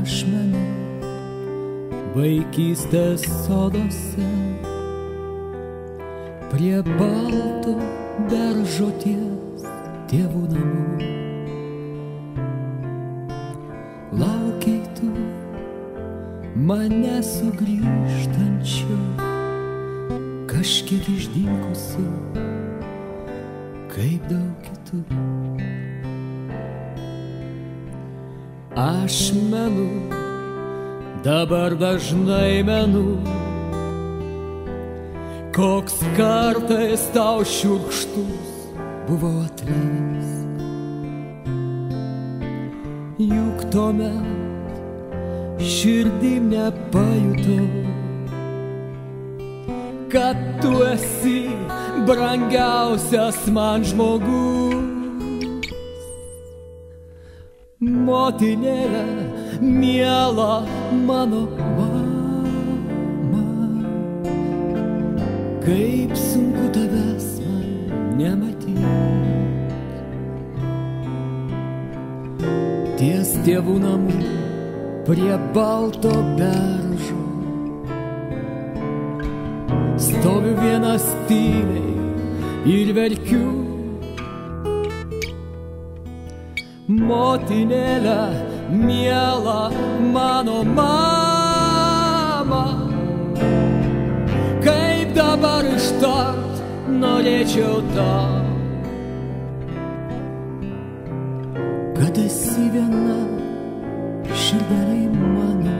Aš menu vaikystės sodose prie balto beržo ties tėvų namų. Laukiai tu mane sugrįžtančio, kažkiek išdykusiu, kaip daug kitų. Aš menu, dabar dažnai menu, koks kartais tau šiurkštus buvo atleis. Juk tuomet širdim nepajutau, kad tu esi brangiausias man žmogus. Motinėlė, miela mano mama, kaip sunku tavęs man nematyti. Ties tėvų namų prie balto beržo stoviu vienas tyliai ir verkiu. Motinėlė, miela mano mama, kaip dabar ištart norėčiau tau, kad esi viena širdeliai mano.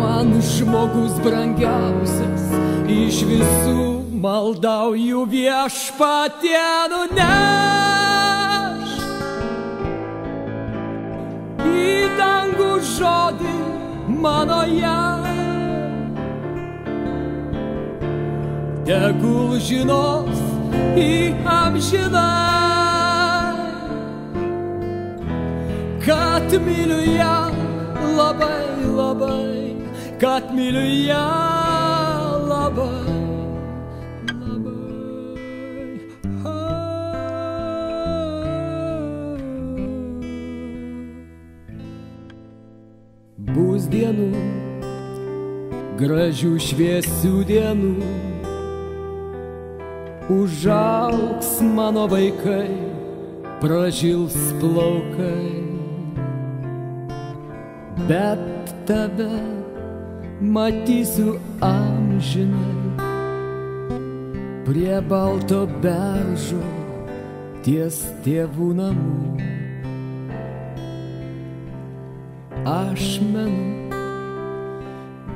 Man žmogus brangiausias iš visų maldauju viešpatie nuneš į dangų žodį mano ją. Tegul žinos į amžiną, kad myliu ją labai labai kad myliu ją labai. Dienų, gražių šviesių dienų, užauks mano vaikai, pražils plaukai, bet tave matysiu amžinai. Prie balto beržo ties tėvų namų. Aš menu,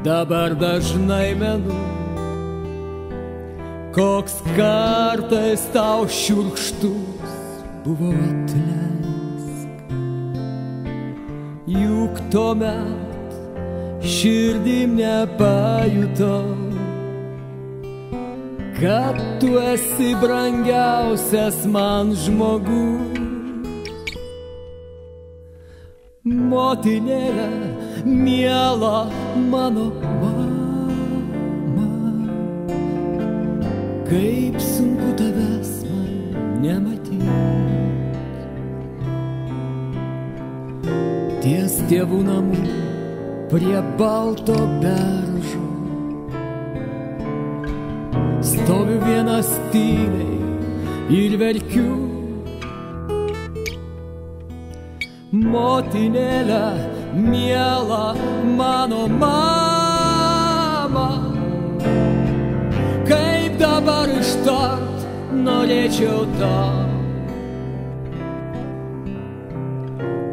dabar dažnai menu, koks kartais tau šiurkštus buvo atleisk. Juk tuomet širdim nepajutau, kad tu esi brangiausias man žmogus. Motinėlė, miela mano mama, kaip sunku tavęs man nematyti. Ties tėvų namų prie balto beržo. Stoviu vienas tyliai ir verkiu. Motinėlė, miela mano mama, kaip dabar ištart norėčiau tau,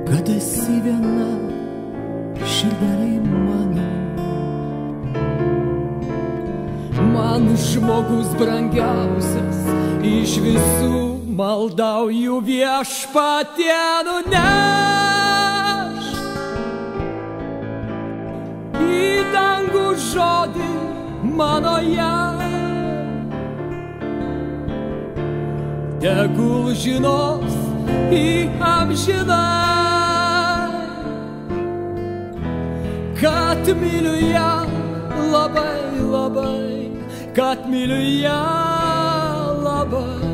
kad esi viena širdeliai mano. Man žmogus brangiausias iš visų maldauju viešpatie nuneš į dangų žodį mano ją. Tegul žinos į amžiną, kad myliu ją labai labai, kad myliu ją labai.